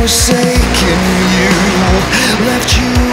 forsaken you, left you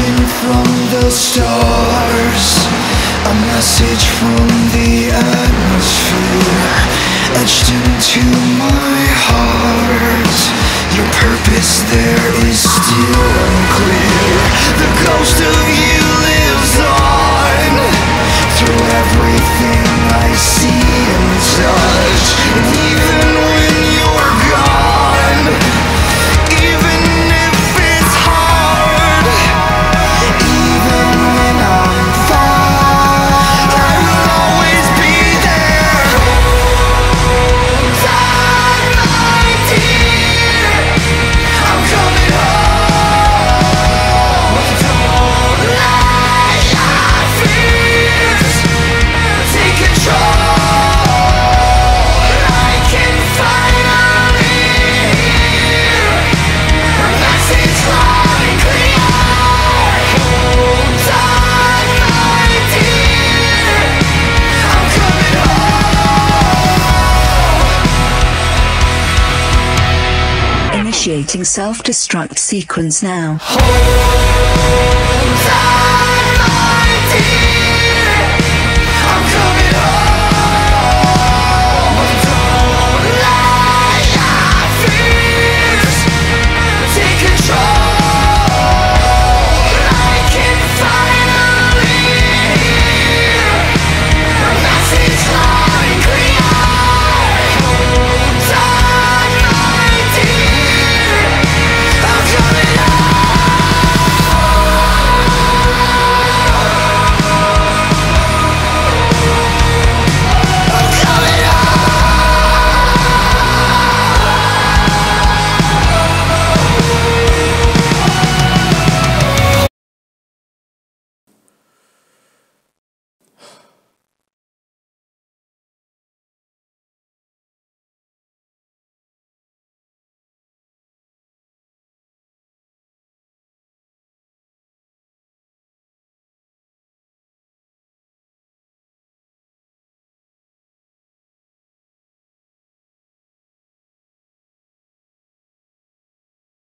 Watching from the stars A message from the atmosphere Etched into my Initiating self-destruct sequence now.